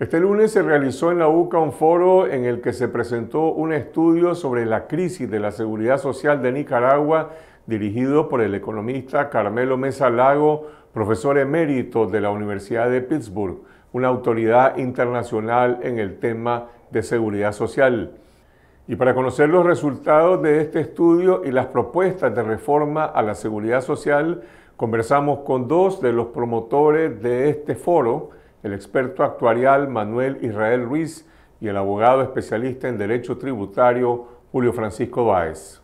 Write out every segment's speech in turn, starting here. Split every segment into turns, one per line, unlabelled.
Este lunes se realizó en la UCA un foro en el que se presentó un estudio sobre la crisis de la seguridad social de Nicaragua dirigido por el economista Carmelo Mesa Lago, profesor emérito de la Universidad de Pittsburgh, una autoridad internacional en el tema de seguridad social. Y para conocer los resultados de este estudio y las propuestas de reforma a la seguridad social, conversamos con dos de los promotores de este foro, el experto actuarial Manuel Israel Ruiz y el abogado especialista en Derecho Tributario Julio Francisco Báez.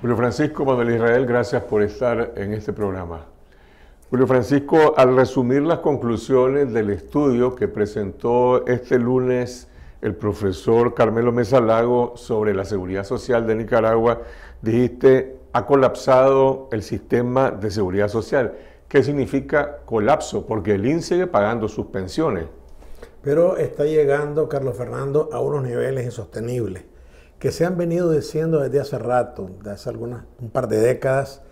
Julio Francisco, Manuel Israel, gracias por estar en este programa. Julio Francisco, al resumir las conclusiones del estudio que presentó este lunes el profesor Carmelo Mesa Lago sobre la seguridad social de Nicaragua, dijiste, ha colapsado el sistema de seguridad social. ¿Qué significa colapso? Porque el INS sigue pagando sus pensiones.
Pero está llegando, Carlos Fernando, a unos niveles insostenibles que se han venido diciendo desde hace rato, desde hace algunas, un par de décadas,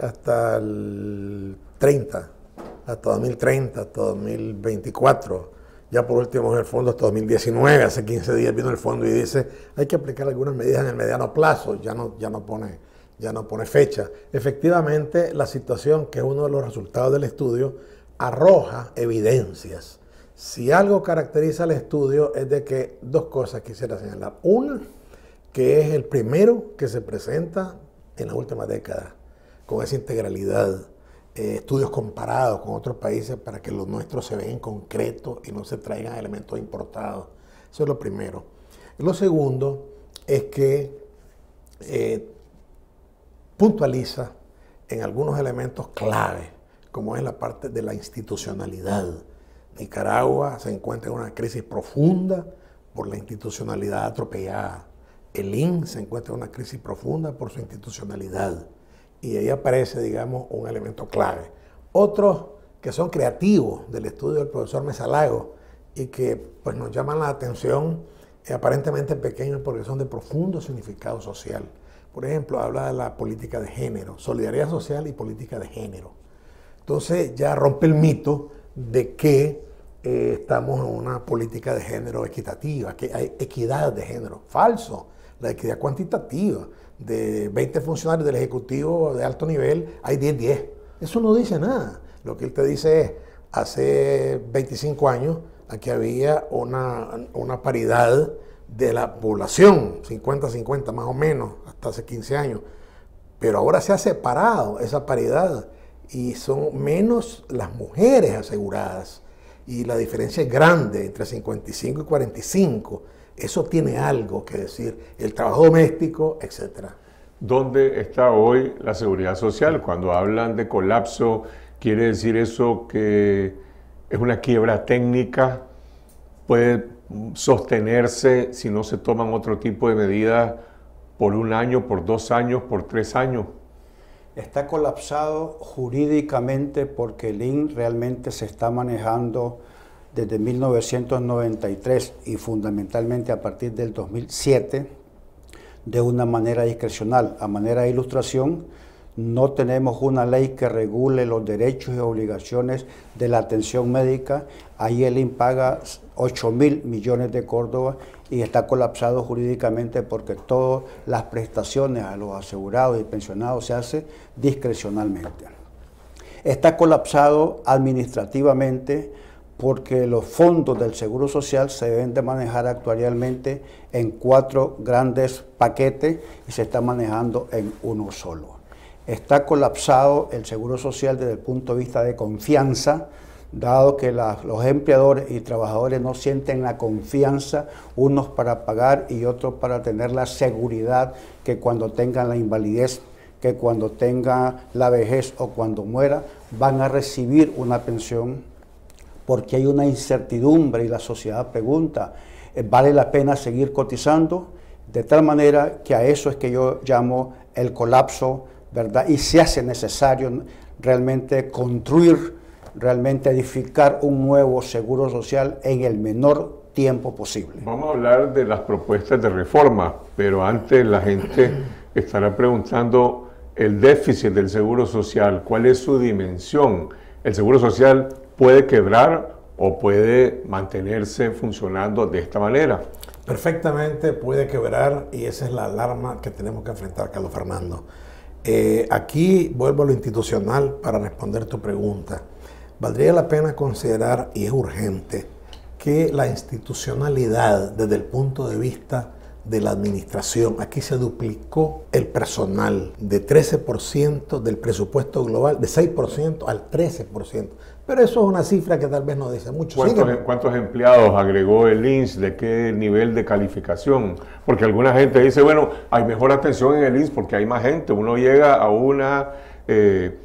hasta el 30, hasta 2030, hasta 2024. Ya por último en el fondo hasta 2019, hace 15 días vino el fondo y dice, hay que aplicar algunas medidas en el mediano plazo, ya no, ya no pone ya no pone fecha. Efectivamente, la situación, que es uno de los resultados del estudio, arroja evidencias. Si algo caracteriza el estudio es de que dos cosas quisiera señalar. Una, que es el primero que se presenta en la última década, con esa integralidad, eh, estudios comparados con otros países para que los nuestros se vean en concreto y no se traigan elementos importados. Eso es lo primero. Lo segundo es que eh, puntualiza en algunos elementos clave, como es la parte de la institucionalidad. Nicaragua se encuentra en una crisis profunda por la institucionalidad atropellada. El IN se encuentra en una crisis profunda por su institucionalidad. Y ahí aparece, digamos, un elemento clave. Otros que son creativos del estudio del profesor Mesalago y que pues, nos llaman la atención, eh, aparentemente pequeños porque son de profundo significado social. Por ejemplo, habla de la política de género, solidaridad social y política de género. Entonces ya rompe el mito de que eh, estamos en una política de género equitativa, que hay equidad de género. Falso. La equidad cuantitativa. De 20 funcionarios del Ejecutivo de alto nivel, hay 10-10. Eso no dice nada. Lo que él te dice es, hace 25 años aquí había una, una paridad de la población, 50-50 más o menos, hasta hace 15 años. Pero ahora se ha separado esa paridad y son menos las mujeres aseguradas. Y la diferencia es grande entre 55 y 45. Eso tiene algo que decir, el trabajo doméstico, etc.
¿Dónde está hoy la seguridad social? Cuando hablan de colapso, ¿quiere decir eso que es una quiebra técnica? ¿Puede sostenerse si no se toman otro tipo de medidas por un año, por dos años, por tres años?
Está colapsado jurídicamente porque el IN realmente se está manejando desde 1993 y fundamentalmente a partir del 2007 de una manera discrecional. A manera de ilustración, no tenemos una ley que regule los derechos y obligaciones de la atención médica. Ahí el paga 8 mil millones de Córdoba y está colapsado jurídicamente porque todas las prestaciones a los asegurados y pensionados se hace discrecionalmente. Está colapsado administrativamente porque los fondos del Seguro Social se deben de manejar actualmente en cuatro grandes paquetes y se está manejando en uno solo está colapsado el seguro social desde el punto de vista de confianza, dado que los empleadores y trabajadores no sienten la confianza, unos para pagar y otros para tener la seguridad que cuando tengan la invalidez, que cuando tengan la vejez o cuando muera, van a recibir una pensión, porque hay una incertidumbre y la sociedad pregunta, ¿vale la pena seguir cotizando? De tal manera que a eso es que yo llamo el colapso ¿verdad? Y se hace necesario realmente construir, realmente edificar un nuevo seguro social en el menor tiempo posible.
Vamos a hablar de las propuestas de reforma, pero antes la gente estará preguntando el déficit del seguro social, cuál es su dimensión. ¿El seguro social puede quebrar o puede mantenerse funcionando de esta manera?
Perfectamente puede quebrar y esa es la alarma que tenemos que enfrentar, Carlos Fernando. Eh, aquí vuelvo a lo institucional para responder tu pregunta. Valdría la pena considerar, y es urgente, que la institucionalidad desde el punto de vista de la administración, aquí se duplicó el personal de 13% del presupuesto global, de 6% al 13%. Pero eso es una cifra que tal vez no dice mucho.
¿Cuántos, empleados agregó el INS? ¿De qué nivel de calificación? Porque alguna gente dice, bueno, hay mejor atención en el INS porque hay más gente. Uno llega a una, eh,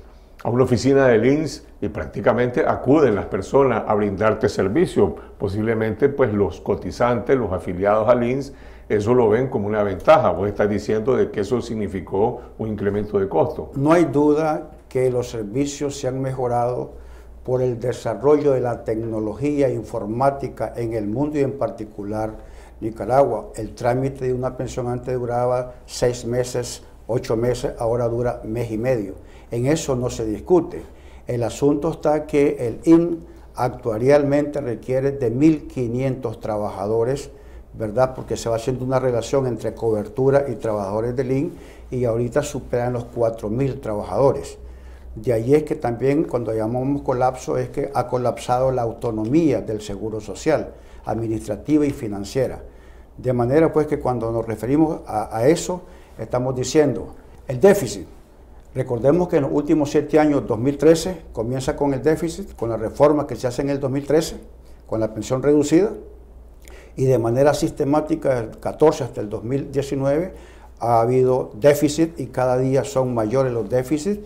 a una oficina del INS y prácticamente acuden las personas a brindarte servicio. Posiblemente pues los cotizantes, los afiliados al INS, eso lo ven como una ventaja. Vos estás diciendo de que eso significó un incremento de costo.
No hay duda que los servicios se han mejorado por el desarrollo de la tecnología informática en el mundo y en particular Nicaragua. El trámite de una pensión antes duraba seis meses, ocho meses, ahora dura mes y medio. En eso no se discute. El asunto está que el IN actuarialmente requiere de 1.500 trabajadores, ¿verdad? Porque se va haciendo una relación entre cobertura y trabajadores del IN y ahorita superan los 4.000 trabajadores. De ahí es que también cuando llamamos colapso es que ha colapsado la autonomía del seguro social, administrativa y financiera. De manera pues que cuando nos referimos a, eso, estamos diciendo el déficit. Recordemos que en los últimos siete años, 2013, comienza con el déficit, con la reforma que se hace en el 2013, con la pensión reducida, y de manera sistemática, del 14 hasta el 2019, ha habido déficit y cada día son mayores los déficits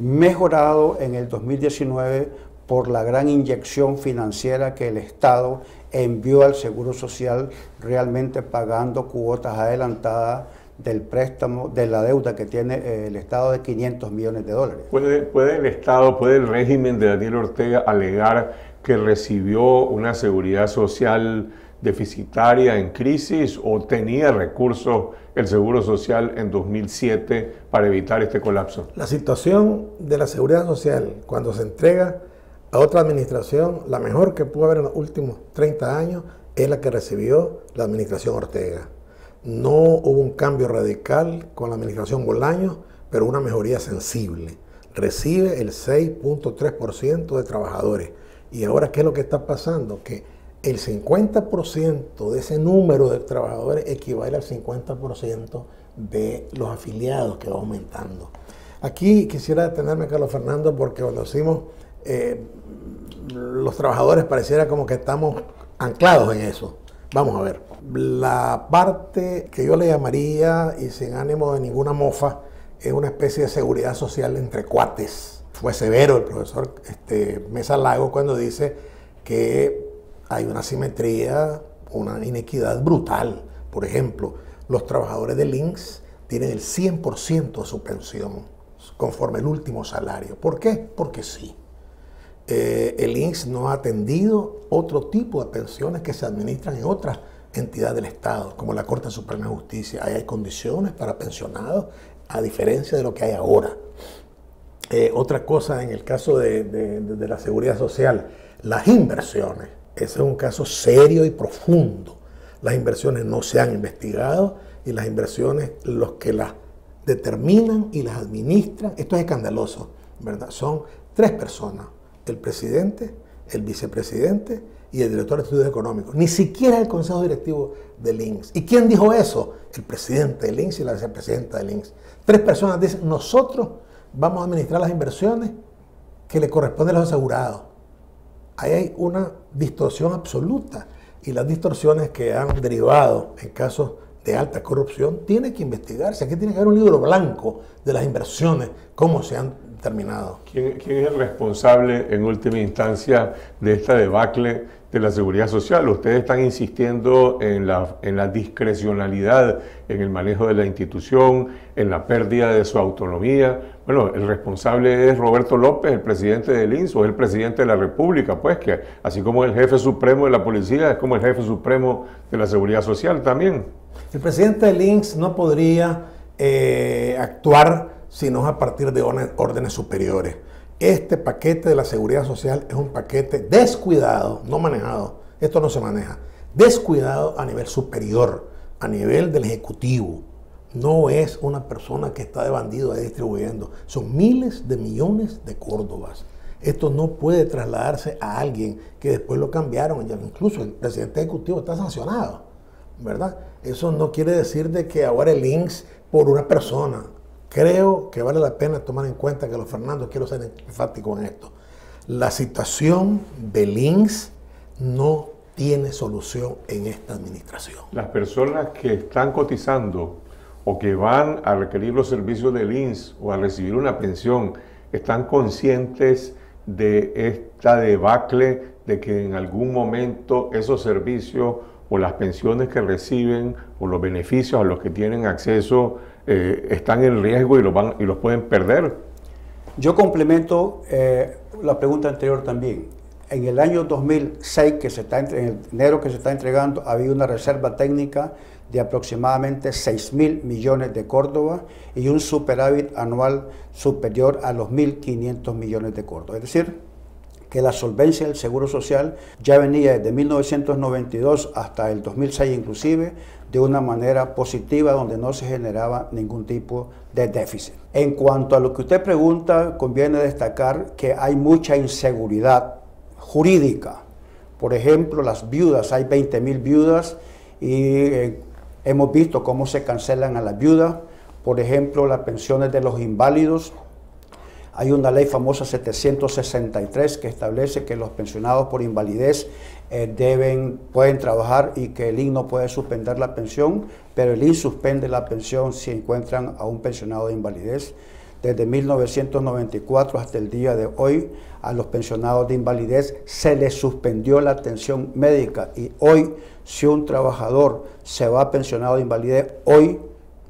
mejorado en el 2019 por la gran inyección financiera que el Estado envió al Seguro Social, realmente pagando cuotas adelantadas del préstamo, de la deuda que tiene eh, el Estado de 500 millones de dólares.
¿Puede, ¿Puede el Estado, puede el régimen de Daniel Ortega alegar que recibió una seguridad social deficitaria en crisis o tenía recursos el Seguro Social en 2007 para evitar este colapso?
La situación de la seguridad social cuando se entrega a otra administración, la mejor que pudo haber en los últimos 30 años, es la que recibió la administración Ortega. No hubo un cambio radical con la administración Bolaños, pero una mejoría sensible. Recibe el 6.3% de trabajadores. Y ahora, ¿qué es lo que está pasando? Que el 50% de ese número de trabajadores equivale al 50% de los afiliados que va aumentando. Aquí quisiera detenerme, Carlos Fernando, porque cuando decimos eh, los trabajadores pareciera como que estamos anclados en eso. Vamos a ver, la parte que yo le llamaría, y sin ánimo de ninguna mofa, es una especie de seguridad social entre cuates. Fue severo el profesor este, Mesa Lago cuando dice que hay una simetría, una inequidad brutal. Por ejemplo, los trabajadores de Links tienen el 100% de su pensión conforme el último salario. ¿Por qué? Porque sí. Eh, el INSS no ha atendido otro tipo de pensiones que se administran en otras entidades del Estado, como la Corte Suprema de Justicia. Ahí hay condiciones para pensionados, a diferencia de lo que hay ahora. Eh, otra cosa en el caso de la seguridad social, las inversiones. Ese es un caso serio y profundo. Las inversiones no se han investigado y las inversiones, los que las determinan y las administran, esto es escandaloso, ¿verdad? Son tres personas, el presidente, el vicepresidente y el director de estudios económicos. Ni siquiera el consejo directivo del INSS. ¿Y quién dijo eso? El presidente del INSS y la vicepresidenta del INSS. Tres personas dicen, nosotros vamos a administrar las inversiones que le corresponden a los asegurados ahí hay una distorsión absoluta y las distorsiones que han derivado en casos de alta corrupción tienen que investigarse. Aquí tiene que haber un libro blanco de las inversiones, cómo se han terminado.
¿Quién, quién es el responsable en última instancia de esta debacle de la seguridad social. Ustedes están insistiendo en la, discrecionalidad en el manejo de la institución, en la pérdida de su autonomía. Bueno, el responsable es Roberto López, el presidente del INS, o el presidente de la República, pues que así como el jefe supremo de la policía, es como el jefe supremo de la seguridad social también.
El presidente del INS no podría eh, actuar sino a partir de órdenes superiores. Este paquete de la seguridad social es un paquete descuidado, no manejado. Esto no se maneja. Descuidado a nivel superior, a nivel del Ejecutivo. No es una persona que está de bandido ahí distribuyendo. Son miles de millones de córdobas. Esto no puede trasladarse a alguien que después lo cambiaron. Incluso el presidente ejecutivo está sancionado. ¿Verdad? Eso no quiere decir de que ahora el links por una persona. Creo que vale la pena tomar en cuenta que los Fernando, quiero ser enfático en esto, la situación de links no tiene solución en esta administración.
Las personas que están cotizando o que van a requerir los servicios del INS o a recibir una pensión, están conscientes de esta debacle de que en algún momento esos servicios o las pensiones que reciben o los beneficios a los que tienen acceso eh, están en riesgo y los, van, y los pueden perder.
Yo complemento eh, la pregunta anterior también. En el año 2006, que se está, en enero que se está entregando, había una reserva técnica de aproximadamente 6 mil millones de Córdoba y un superávit anual superior a los 1.500 millones de Córdoba. Es decir, que la solvencia del Seguro Social ya venía desde 1992 hasta el 2006 inclusive de una manera positiva donde no se generaba ningún tipo de déficit. En cuanto a lo que usted pregunta, conviene destacar que hay mucha inseguridad jurídica. Por ejemplo, las viudas, hay 20 mil viudas y eh, hemos visto cómo se cancelan a las viudas. Por ejemplo, las pensiones de los inválidos hay una ley famosa 763 que establece que los pensionados por invalidez eh, deben, pueden trabajar y que el IN no puede suspender la pensión, pero el IN suspende la pensión si encuentran a un pensionado de invalidez. Desde 1994 hasta el día de hoy, a los pensionados de invalidez se les suspendió la atención médica y hoy, si un trabajador se va pensionado de invalidez, hoy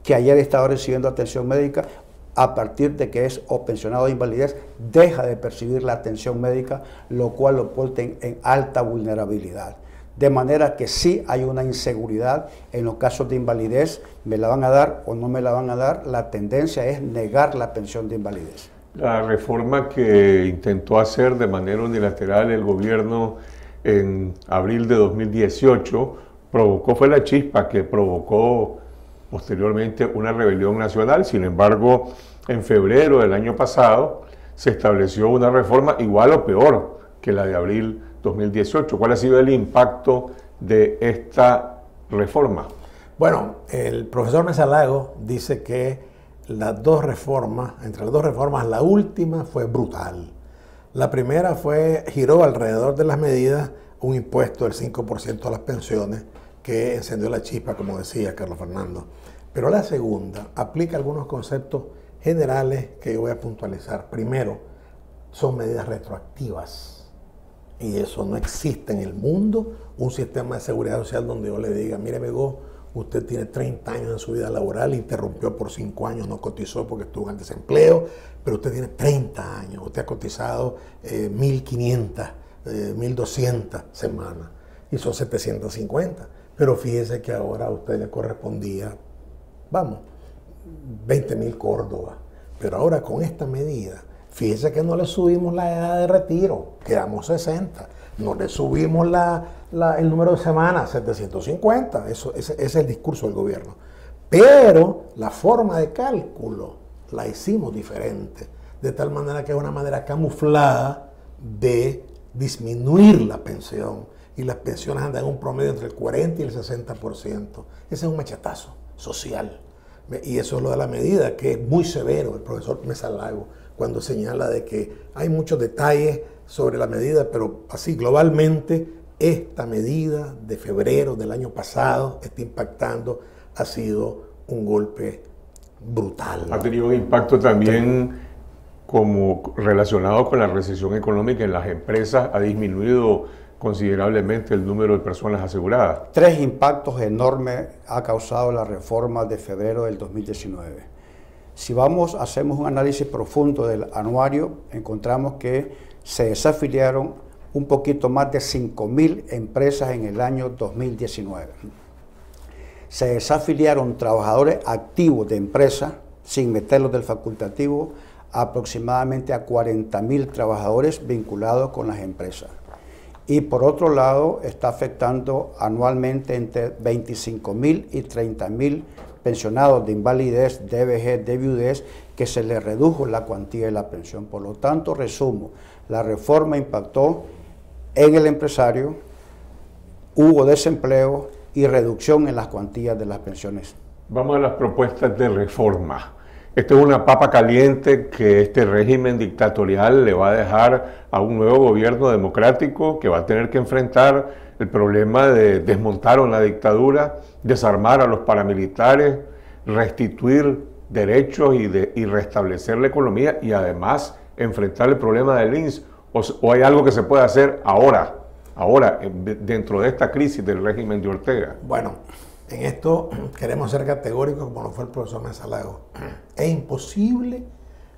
que ayer estaba recibiendo atención médica, a partir de que es o pensionado de invalidez, deja de percibir la atención médica, lo cual lo pone en alta vulnerabilidad. De manera que sí hay una inseguridad en los casos de invalidez, me la van a dar o no me la van a dar, la tendencia es negar la pensión de invalidez.
La reforma que intentó hacer de manera unilateral el gobierno en abril de 2018 provocó, fue la chispa que provocó posteriormente una rebelión nacional, sin embargo en febrero del año pasado se estableció una reforma igual o peor que la de abril 2018. ¿Cuál ha sido el impacto de esta reforma?
Bueno, el profesor Mesalago dice que las dos reformas, entre las dos reformas, la última fue brutal. La primera fue, giró alrededor de las medidas un impuesto del 5% a las pensiones que encendió la chispa, como decía Carlos Fernando. Pero la segunda aplica algunos conceptos generales que yo voy a puntualizar. Primero, son medidas retroactivas. Y eso no existe en el mundo, un sistema de seguridad social donde yo le diga, mire, Bego, usted tiene 30 años en su vida laboral, interrumpió por 5 años, no cotizó porque estuvo en desempleo, pero usted tiene 30 años, usted ha cotizado 1.500, eh, 1.200 eh, semanas y son 750. Pero fíjese que ahora a usted le correspondía, vamos, 20 mil Córdoba. Pero ahora con esta medida, fíjese que no le subimos la edad de retiro, quedamos 60. No le subimos el número de semanas, 750. Eso, ese es el discurso del gobierno. Pero la forma de cálculo la hicimos diferente. De tal manera que es una manera camuflada de disminuir la pensión. Y las pensiones andan en un promedio entre el 40 y el 60%. Ese es un machetazo social. Y eso es lo de la medida, que es muy severo el profesor Mesalago cuando señala de que hay muchos detalles sobre la medida, pero así globalmente esta medida de febrero del año pasado está impactando, ha sido un golpe brutal.
Ha tenido un impacto también como relacionado con la recesión económica en las empresas, ha disminuido considerablemente el número de personas aseguradas.
Tres impactos enormes ha causado la reforma de febrero del 2019. Si vamos, hacemos un análisis profundo del anuario, encontramos que se desafiliaron un poquito más de 5.000 empresas en el año 2019. Se desafiliaron trabajadores activos de empresas, sin meterlos del facultativo, aproximadamente a 40 mil trabajadores vinculados con las empresas. Y por otro lado, está afectando anualmente entre 25 mil y 30 mil pensionados de invalidez, de vejez, de viudez, que se les redujo la cuantía de la pensión. Por lo tanto, resumo, la reforma impactó en el empresario, hubo desempleo y reducción en las cuantías de las pensiones.
Vamos a las propuestas de reforma. Esta es una papa caliente que este régimen dictatorial le va a dejar a un nuevo gobierno democrático que va a tener que enfrentar el problema de desmontar una dictadura, desarmar a los paramilitares, restituir derechos y, de, y restablecer la economía y además enfrentar el problema del INS. O, o hay algo que se puede hacer ahora, ahora, dentro de esta crisis del régimen de Ortega.
Bueno, en esto queremos ser categóricos como lo fue el profesor Mesalago. Es imposible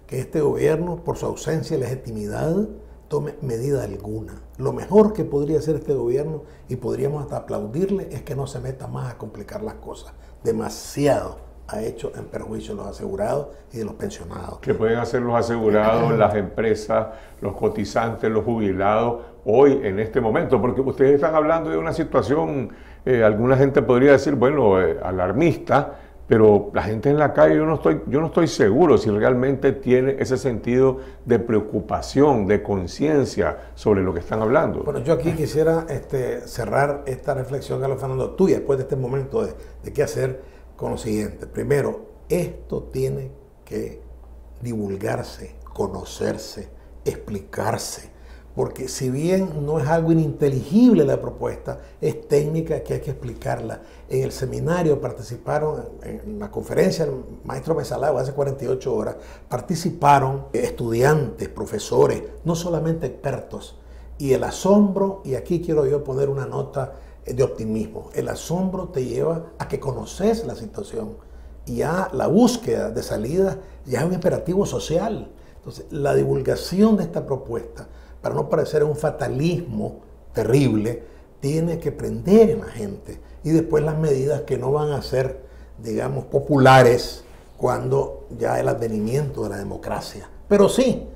que este gobierno, por su ausencia de legitimidad, tome medida alguna. Lo mejor que podría hacer este gobierno, y podríamos hasta aplaudirle, es que no se meta más a complicar las cosas. Demasiado ha hecho en perjuicio de los asegurados y de los pensionados.
¿Qué pueden hacer los asegurados, las empresas, los cotizantes, los jubilados hoy en este momento? Porque ustedes están hablando de una situación eh, alguna gente podría decir, bueno, eh, alarmista, pero la gente en la calle yo no, estoy, yo no estoy seguro si realmente tiene ese sentido de preocupación, de conciencia sobre lo que están hablando.
Bueno, yo aquí quisiera este, cerrar esta reflexión, Carlos Fernando, tuya, después de este momento de, de qué hacer con lo siguiente. Primero, esto tiene que divulgarse, conocerse, explicarse porque si bien no es algo ininteligible la propuesta, es técnica que hay que explicarla. En el seminario participaron, en la conferencia del maestro Mesalao hace 48 horas, participaron estudiantes, profesores, no solamente expertos. Y el asombro, y aquí quiero yo poner una nota de optimismo, el asombro te lleva a que conoces la situación y a la búsqueda de salida ya es un imperativo social. Entonces, la divulgación de esta propuesta, para no parecer un fatalismo terrible, tiene que prender en la gente. Y después las medidas que no van a ser, digamos, populares cuando ya el advenimiento de la democracia. Pero sí,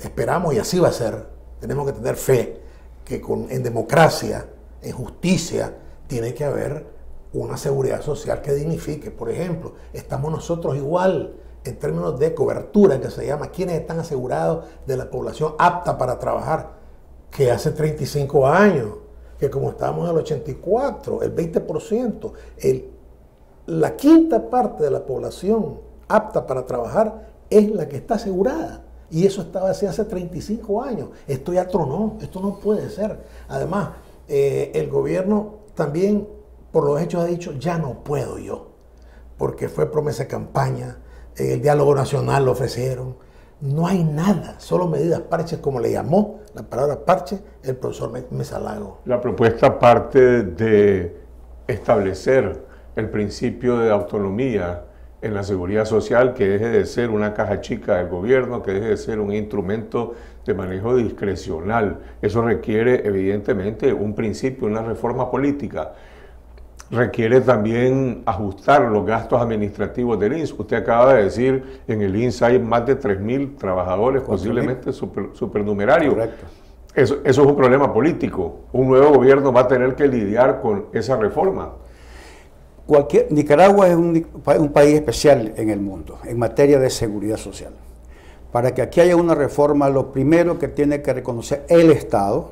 esperamos y así va a ser, tenemos que tener fe que con, en democracia, en justicia, tiene que haber una seguridad social que dignifique. Por ejemplo, estamos nosotros igual en términos de cobertura, que se llama quienes están asegurados de la población apta para trabajar, que hace 35 años, que como estábamos en el 84, el 20%, el, la quinta parte de la población apta para trabajar es la que está asegurada. Y eso estaba así hace 35 años. Esto ya tronó, esto no puede ser. Además, eh, el gobierno también, por los hechos, ha dicho, ya no puedo yo, porque fue promesa de campaña, el diálogo nacional lo ofrecieron. No hay nada, solo medidas parches, como le llamó la palabra parche el profesor Mesalago.
La propuesta parte de establecer el principio de autonomía en la seguridad social, que deje de ser una caja chica del gobierno, que deje de ser un instrumento de manejo discrecional. Eso requiere evidentemente un principio, una reforma política requiere también ajustar los gastos administrativos del INS. Usted acaba de decir, en el INS hay más de 3.000 trabajadores, posiblemente super, supernumerarios. Eso, eso es un problema político. Un nuevo gobierno va a tener que lidiar con esa reforma.
Cualquier, Nicaragua es un, un país especial en el mundo en materia de seguridad social. Para que aquí haya una reforma, lo primero que tiene que reconocer el Estado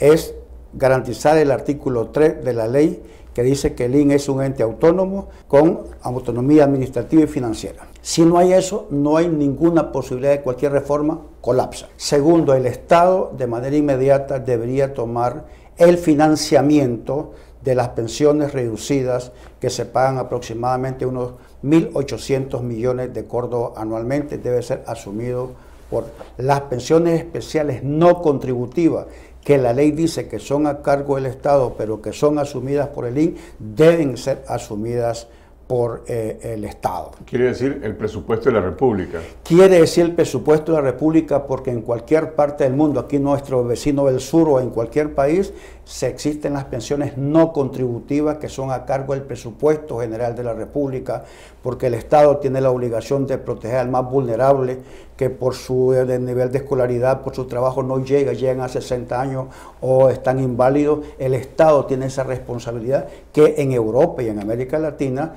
es garantizar el artículo 3 de la ley que dice que el IN es un ente autónomo con autonomía administrativa y financiera. Si no hay eso, no hay ninguna posibilidad de cualquier reforma, colapsa. Segundo, el Estado de manera inmediata debería tomar el financiamiento de las pensiones reducidas que se pagan aproximadamente unos 1.800 millones de Córdoba anualmente, debe ser asumido por las pensiones especiales no contributivas que la ley dice que son a cargo del Estado, pero que son asumidas por el IN, deben ser asumidas por eh, el Estado.
Quiere decir el presupuesto de la República.
Quiere decir el presupuesto de la República porque en cualquier parte del mundo, aquí nuestro vecino del sur o en cualquier país, se existen las pensiones no contributivas que son a cargo del presupuesto general de la República, porque el Estado tiene la obligación de proteger al más vulnerable que por su eh, nivel de escolaridad, por su trabajo no llega, llegan a 60 años o están inválidos. El Estado tiene esa responsabilidad que en Europa y en América Latina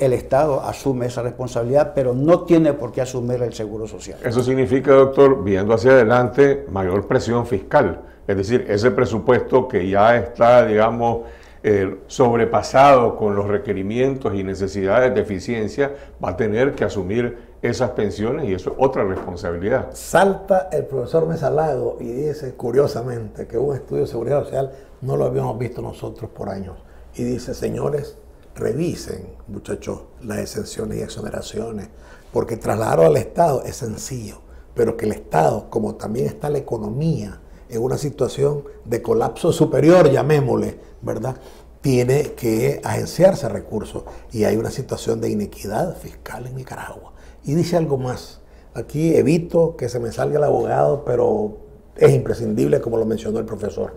el Estado asume esa responsabilidad, pero no tiene por qué asumir el seguro social.
Eso significa, doctor, viendo hacia adelante, mayor presión fiscal es decir, ese presupuesto que ya está, digamos, eh, sobrepasado con los requerimientos y necesidades de eficiencia, va a tener que asumir esas pensiones y eso es otra responsabilidad.
Salta el profesor Mesalago y dice, curiosamente, que un estudio de seguridad social no lo habíamos visto nosotros por años. Y dice, señores, revisen, muchachos, las exenciones y exoneraciones, porque trasladarlo al Estado es sencillo, pero que el Estado, como también está la economía, en una situación de colapso superior, llamémosle, ¿verdad? Tiene que agenciarse recursos y hay una situación de inequidad fiscal en Nicaragua. Y dice algo más. Aquí evito que se me salga el abogado, pero es imprescindible, como lo mencionó el profesor.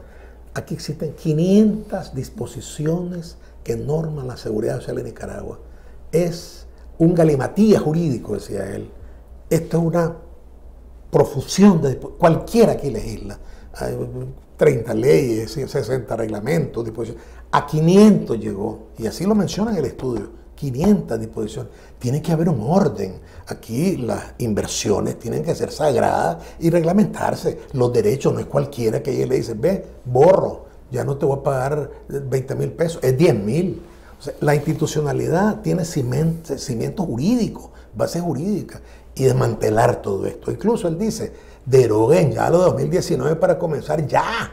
Aquí existen 500 disposiciones que norman la seguridad social en Nicaragua. Es un galimatía jurídico, decía él. Esto es una profusión de cualquiera que legisla. 30 leyes, 60 reglamentos, disposiciones. A 500 llegó, y así lo menciona en el estudio, 500 disposiciones. Tiene que haber un orden. Aquí las inversiones tienen que ser sagradas y reglamentarse. Los derechos no es cualquiera que ella le dice, ve, borro, ya no te voy a pagar 20 mil pesos, es 10 mil. la institucionalidad tiene cimiento, cimiento jurídico, base jurídica, y desmantelar todo esto. Incluso él dice, deroguen ya lo de 2019 para comenzar ya.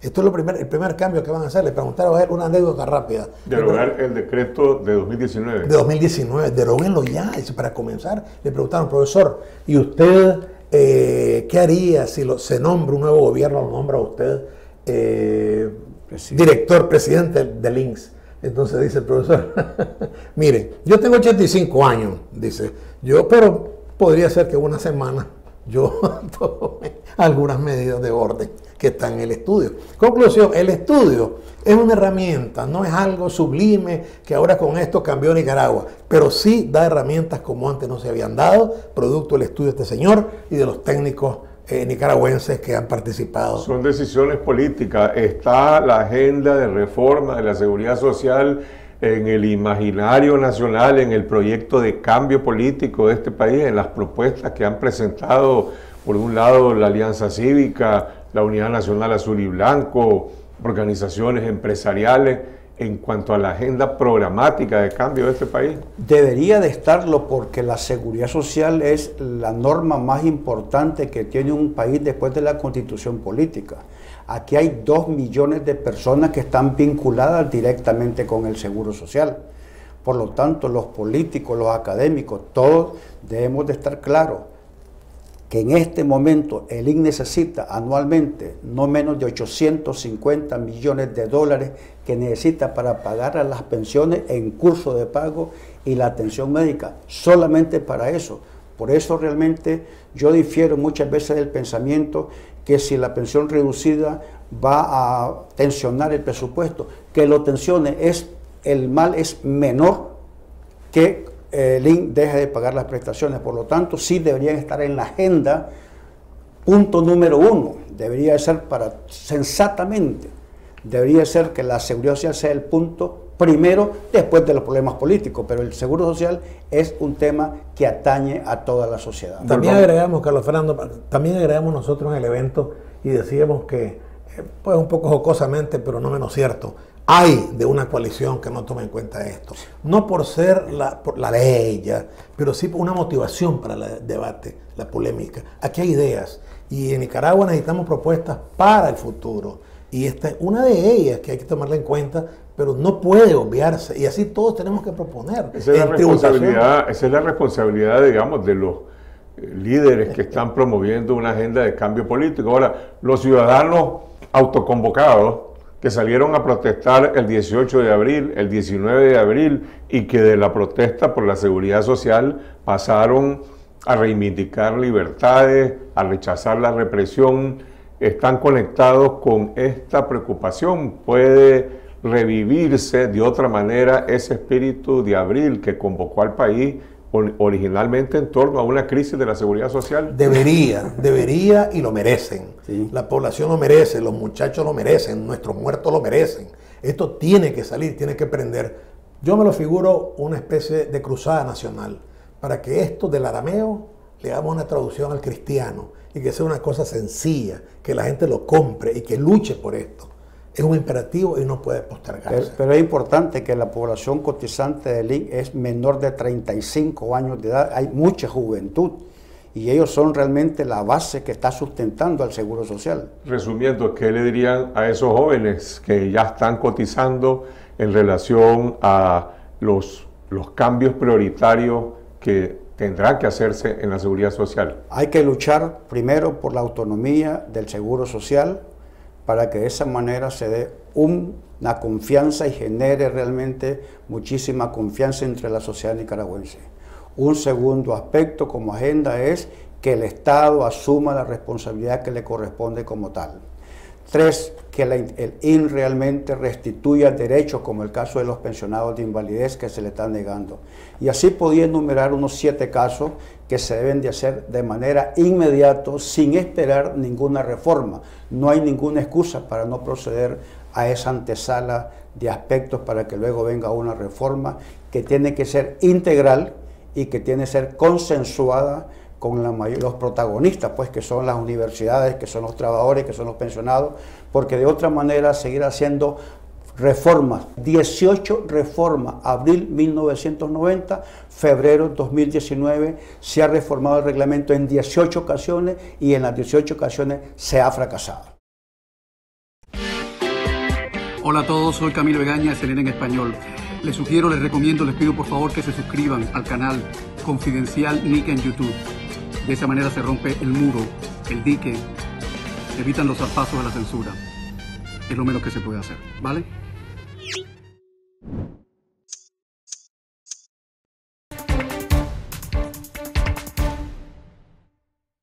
Esto es lo primer, el primer cambio que van a hacer. Le preguntaron a él una anécdota rápida.
Derogar el decreto de 2019.
De 2019, deroguenlo ya, para comenzar. Le preguntaron, profesor, ¿y usted eh, qué haría si lo, se nombra un nuevo gobierno, lo nombra usted eh, director, presidente del INSS? Entonces dice el profesor, miren, yo tengo 85 años, dice, yo, pero podría ser que una semana yo tomé algunas medidas de orden que están en el estudio. Conclusión, el estudio es una herramienta, no es algo sublime que ahora con esto cambió Nicaragua, pero sí da herramientas como antes no se habían dado, producto del estudio de este señor y de los técnicos eh, nicaragüenses que han participado.
Son decisiones políticas. Está la agenda de reforma de la seguridad social en el imaginario nacional, en el proyecto de cambio político de este país, en las propuestas que han presentado, por un lado, la Alianza Cívica, la Unidad Nacional Azul y Blanco, organizaciones empresariales, en cuanto a la agenda programática de cambio de este país?
Debería de estarlo porque la seguridad social es la norma más importante que tiene un país después de la constitución política. Aquí hay dos millones de personas que están vinculadas directamente con el seguro social. Por lo tanto, los políticos, los académicos, todos debemos de estar claros que en este momento el IN necesita anualmente no menos de 850 millones de dólares que necesita para pagar a las pensiones en curso de pago y la atención médica, solamente para eso. Por eso realmente yo difiero muchas veces del pensamiento que si la pensión reducida va a tensionar el presupuesto, que lo tensione es el mal es menor que el IN deje de pagar las prestaciones. Por lo tanto, sí deberían estar en la agenda. Punto número uno, debería ser para sensatamente, debería ser que la seguridad social sea el punto primero después de los problemas políticos, pero el seguro social es un tema que atañe a toda la sociedad.
También agregamos, Carlos Fernando, también agregamos nosotros en el evento y decíamos que, eh, pues un poco jocosamente, pero no menos cierto, hay de una coalición que no toma en cuenta esto. No por ser la, por la ley ya, pero sí por una motivación para el debate, la polémica. Aquí hay ideas y en Nicaragua necesitamos propuestas para el futuro. Y esta es una de ellas que hay que tomarla en cuenta, pero no puede obviarse. Y así todos tenemos que proponer.
Esa es la responsabilidad, esa es la responsabilidad digamos, de los eh, líderes que están promoviendo una agenda de cambio político. Ahora, los ciudadanos autoconvocados que salieron a protestar el 18 de abril, el 19 de abril, y que de la protesta por la seguridad social pasaron a reivindicar libertades, a rechazar la represión. están conectados con esta preocupación. Puede revivirse de otra manera ese espíritu de abril que convocó al país originalmente en torno a una crisis de la seguridad social?
Debería, debería y lo merecen. La población lo merece, los muchachos lo merecen, nuestros muertos lo merecen. Esto tiene que salir, tiene que prender. Yo me lo figuro una especie de cruzada nacional para que esto del arameo le hagamos una traducción al cristiano y que sea una cosa sencilla, que la gente lo compre y que luche por esto es un imperativo y no puede postergarse.
Pero, es importante que la población cotizante del INC es menor de 35 años de edad, hay mucha juventud y ellos son realmente la base que está sustentando al Seguro Social.
Resumiendo, ¿qué le dirían a esos jóvenes que ya están cotizando en relación a los, los cambios prioritarios que tendrán que hacerse en la seguridad social?
Hay que luchar primero por la autonomía del Seguro Social, para que de esa manera se dé una confianza y genere realmente muchísima confianza entre la sociedad nicaragüense. Un segundo aspecto como agenda es que el Estado asuma la responsabilidad que le corresponde como tal. Tres, que el IN realmente restituya derechos, como el caso de los pensionados de invalidez que se le están negando. Y así podía enumerar unos siete casos que se deben de hacer de manera inmediata, sin esperar ninguna reforma. No hay ninguna excusa para no proceder a esa antesala de aspectos para que luego venga una reforma que tiene que ser integral y que tiene que ser consensuada con la los protagonistas, pues que son las universidades, que son los trabajadores, que son los pensionados, porque de otra manera seguir haciendo reformas, 18 reformas, abril 1990, febrero 2019, se ha reformado el reglamento en 18 ocasiones y en las 18 ocasiones se ha fracasado.
Hola a todos, soy Camilo Egaña, CNN en español. Les sugiero, les recomiendo, les pido por favor que se suscriban al canal Confidencial Nick en YouTube. De esa manera se rompe el muro, el dique, evitan los zarpazos a la censura. Es lo menos que se puede hacer, ¿vale?